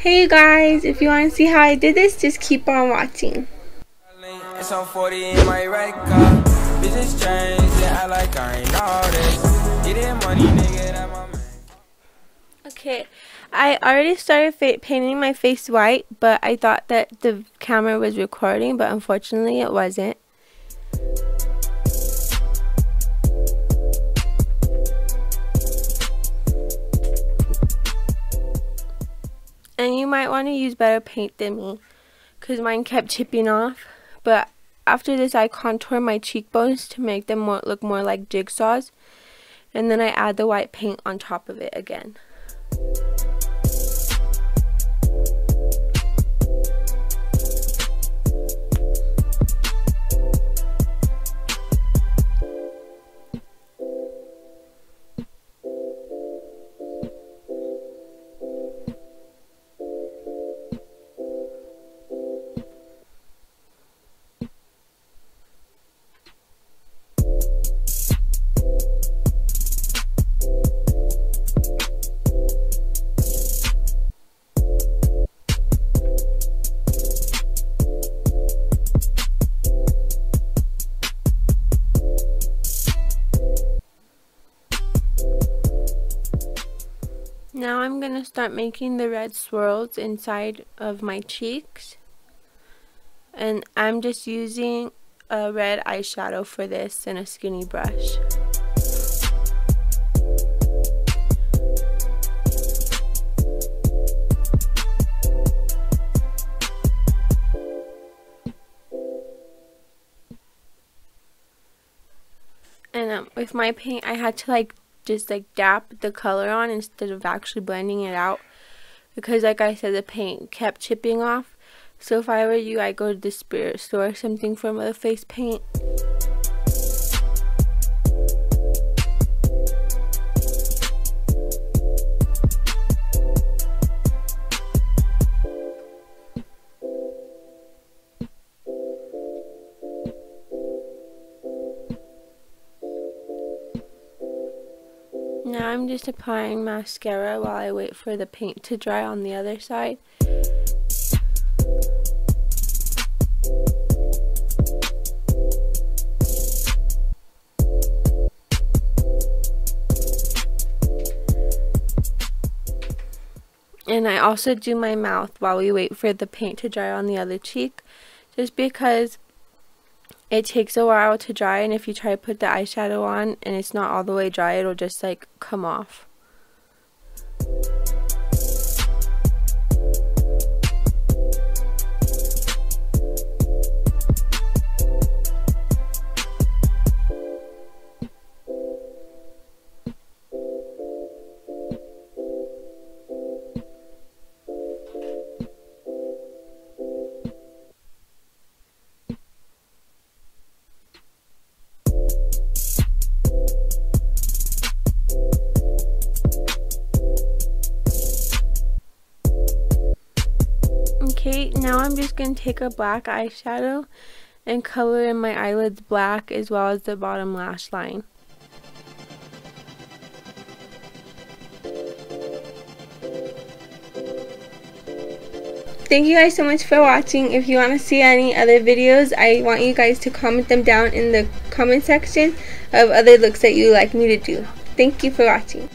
Hey guys, if you want to see how I did this, just keep on watching. It's on 40 in my right. Business change, I like I ain't all this. Getting money, nigga, that my man. Okay, I already started painting my face white, but I thought that the camera was recording, but unfortunately it wasn't. And you might want to use better paint than me because mine kept chipping off. But after this I contour my cheekbones to make them more, look more like jigsaws. And then I add the white paint on top of it again. Now I'm going to start making the red swirls inside of my cheeks. And I'm just using a red eyeshadow for this and a skinny brush. And um, with my paint, I had to like just like dap the color on instead of actually blending it out. Because like I said the paint kept chipping off. So if I were you I'd go to the spirit store or something for the face paint Now I'm just applying mascara while I wait for the paint to dry on the other side. And I also do my mouth while we wait for the paint to dry on the other cheek just because it takes a while to dry and if you try to put the eyeshadow on and it's not all the way dry it'll just like come off Okay, now I'm just going to take a black eyeshadow and color in my eyelids black as well as the bottom lash line. Thank you guys so much for watching. If you want to see any other videos, I want you guys to comment them down in the comment section of other looks that you like me to do. Thank you for watching.